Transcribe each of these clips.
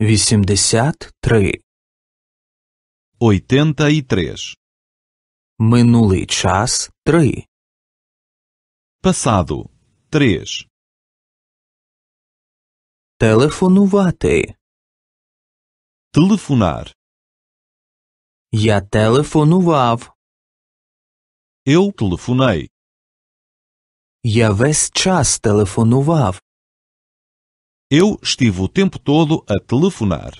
83. 83. Минулий час 3. Passado. 3. Телефонувати. Telefonar. Я телефонував. Eu telefonei. Я весь час телефонував. Eu estive o tempo todo a telefonar.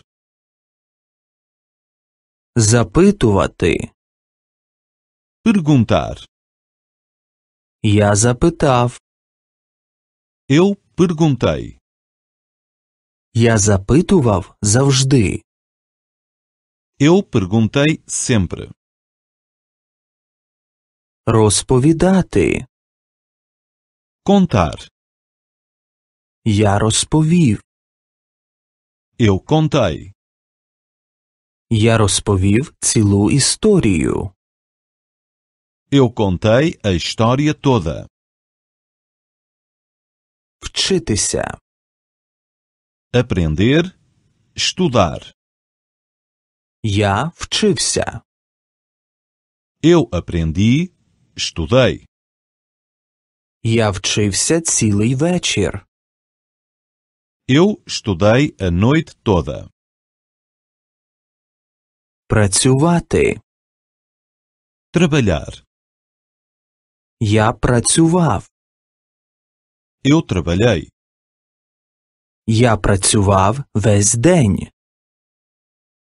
Запитувати. Perguntar. Я запитав. Eu perguntei. Я запитував завжди. Eu perguntei sempre. Розповідати. Contar. Я розповів. Eu contei. Я розповів цілу історію. Eu contei a história toda. Вчитися. Aprender. Estudar. Я вчився. Eu aprendi. Estudei. Я вчився цілий вечір. Eu estudei a noite toda. Працювати. Trabalhar. Я працював. Eu trabalhei. Я працював весь день.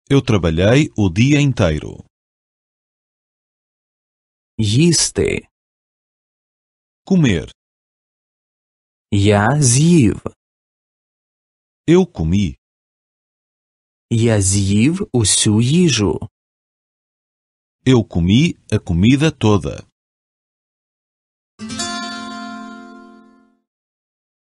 Eu trabalhei o dia inteiro. Їсти. Comer. Я з'їв. Eu comi. Я з'їв усю їжу. Eu comi a comida toda.